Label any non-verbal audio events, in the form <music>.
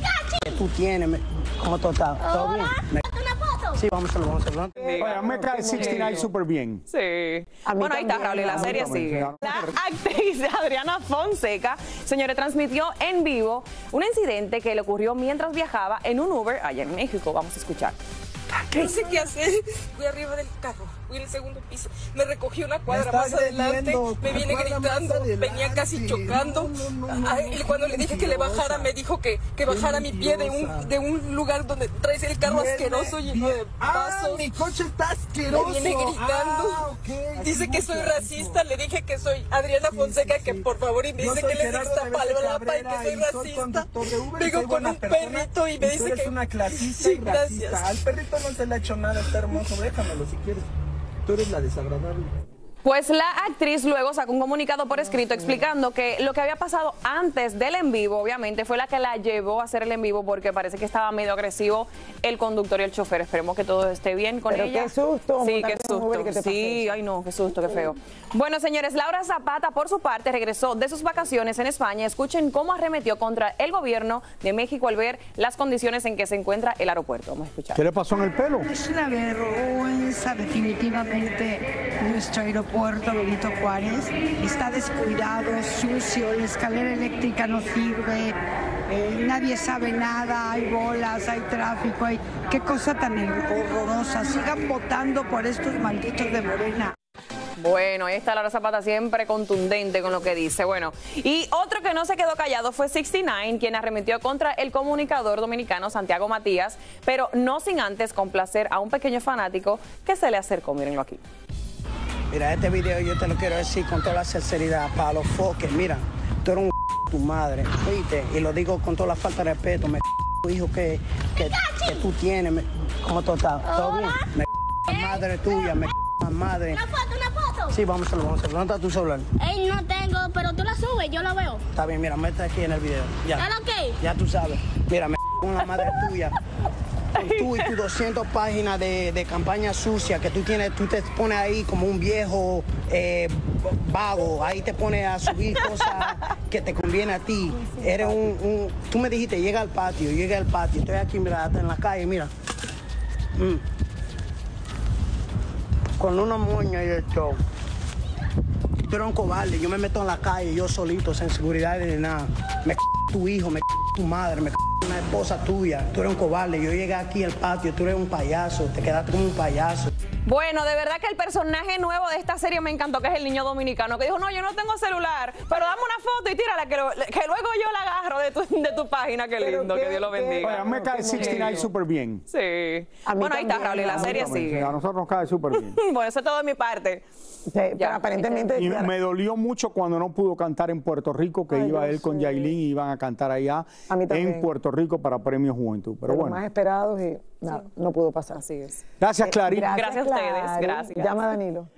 que, que tú tienes. Me- ¿Cómo tú estás? ¿Todo bien? Me- una foto? Sí, vamos a hacerlo, vamos a. Oye, me cae 69 súper bien. Sí. A Bueno, ahí está, Raúl, y a la serie sigue. La actriz <laughs> Adriana Fonseca, señores, transmitió en vivo un incidente que le ocurrió mientras viajaba en un Uber allá en México. Vamos a escuchar. No sé qué hacer. Voy arriba del carro, voy en el segundo piso. Me recogió una cuadra más adelante, me viene gritando, venía casi chocando. No, no, no, Ay, no, y cuando le dije que le bajara, me dijo que, que bajara mi pie de un, de un lugar donde traes el carro asqueroso lleno de Ah, pasos. mi coche está asqueroso. Me viene gritando. Ah. Dice que soy racista. Le dije que soy Adriana Fonseca, que por favor, y me dice que le Reverte palabra y que soy racista. Vengo con un perrito y me dice que. una clasista <laughs> Sí, y racista. gracias. Al perrito no se le ha hecho nada, está hermoso. Déjamelo si quieres. Tú eres la desagradable. Pues la actriz luego sacó un comunicado por escrito explicando que lo que había pasado antes del en vivo, obviamente, fue la que la llevó a hacer el en vivo porque parece que estaba medio agresivo el conductor y el chofer. Esperemos que todo esté bien con Pero ella. qué susto, Sí, qué susto. que te pase Sí, eso. ay no, qué susto, qué feo. Bueno, señores, Laura Zapata, por su parte, regresó de sus vacaciones en España. Escuchen cómo arremetió contra el gobierno de México al ver las condiciones en que se encuentra el aeropuerto. Vamos a escuchar. ¿Qué le pasó en el pelo? Es una vergüenza definitivamente nuestro aeropuerto Benito Juárez. Está descuidado, sucio, la escalera eléctrica no sirve, eh, nadie sabe nada, hay bolas, hay tráfico, hay... Qué cosa tan horrorosa. Sigan votando por estos malditos de Morena. Bueno, ahí está Laura Zapata siempre contundente con lo que dice. Bueno, y otro que no se quedó callado fue 69, quien arremetió contra el comunicador dominicano Santiago Matías, pero no sin antes complacer a un pequeño fanático que se le acercó. Mírenlo aquí. Mira, este video yo te lo quiero decir con toda la sinceridad, para los foques. Mira, tú eres un <laughs> tu madre, ¿viste? Y lo digo con toda la falta de respeto. Me <laughs> tu hijo que, que, que tú tienes. Me, <laughs> ¿Cómo tú estás? ¿Todo bien? Me la madre tuya, me la madre. Una foto, una foto. Sí, vamos a vamos a. ¿Dónde está tu celular? Ey, no tengo, pero tú la subes, yo la veo. Está bien, mira, mete aquí en el video. Ya. ¿Claro qué? Ya tú sabes. Mira, me con la madre tuya. Tú y tus 200 páginas de, de campaña sucia que tú tienes, tú te pones ahí como un viejo eh, vago. Ahí te pones a subir <laughs> cosas que te conviene a ti. Eres un, un- Tú me dijiste, llega al patio, llega al patio. Estoy aquí, mira, en la calle, mira. Mm. Con una moña y el show. Tú eres un cobarde, yo me meto en la calle, yo solito, sin seguridad ni nada. Me c tu hijo, me c tu madre, me c una esposa tuya. Tú eres un cobarde, yo llegué aquí al patio, tú eres un payaso, te quedaste como un payaso. Bueno, de verdad que el personaje nuevo de esta serie me encantó, que es el niño dominicano, que dijo, no, yo no tengo celular, pero dame una foto y tírala, que, lo- que luego yo la agarro de tu, de tu página, qué lindo, qué- que Dios lo bendiga. Oye, me cae qué 69 bonito. súper bien. Sí. A mí Bueno, ahí está, Raúl, y a la mí serie sigue. A nosotros nos cae súper bien. <laughs> Bueno, eso es todo de mi parte. Sí, pero aparentemente... Y me dolió mucho cuando no pudo cantar en Puerto Rico, que Ay, iba él con. Yailin y iban a cantar allá A mí también. en Puerto Rico para Premio Juventud. Pero los bueno, más esperados y nada, no pudo pasar. Así es. gracias, Clarín. Gracias a ustedes, gracias. Llama a Danilo.